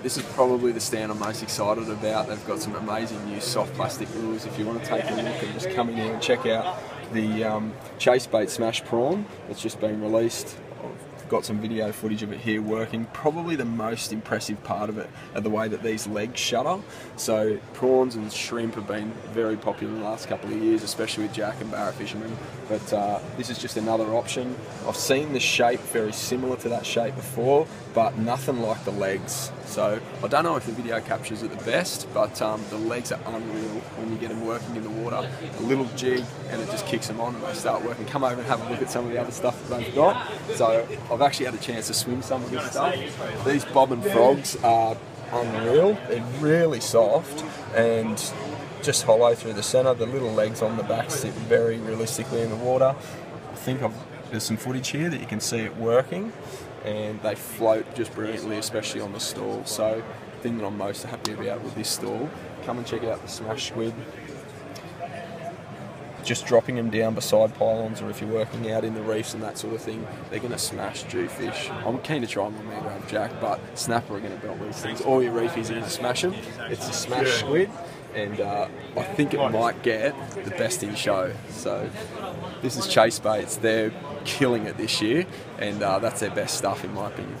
This is probably the stand I'm most excited about. They've got some amazing new soft plastic lures. If you want to take a look and just come in here and check out the um, Chase Bait Smash Prawn that's just been released got some video footage of it here working. Probably the most impressive part of it are the way that these legs shutter. So prawns and shrimp have been very popular in the last couple of years, especially with jack and barra fishermen. But uh, this is just another option. I've seen the shape very similar to that shape before, but nothing like the legs. So I don't know if the video captures it the best, but um, the legs are unreal when you get them working in the water. A little jig and it just kicks them on and they start working. Come over and have a look at some of the other stuff that they've got. So I've actually had a chance to swim some of this stuff. These bobbin frogs are unreal. They're really soft and just hollow through the centre. The little legs on the back sit very realistically in the water. I think I've, there's some footage here that you can see it working and they float just brilliantly, especially on the stall. So the thing that I'm most happy about with this stall, come and check out the smash squid just dropping them down beside pylons or if you're working out in the reefs and that sort of thing, they're going to smash jewfish. I'm keen to try them on mangrove jack, but snapper are going to belt these things. All your reefies are going to smash them. It's a smash squid, and uh, I think it might get the best in show. So this is Chasebaits. They're killing it this year, and uh, that's their best stuff in my opinion.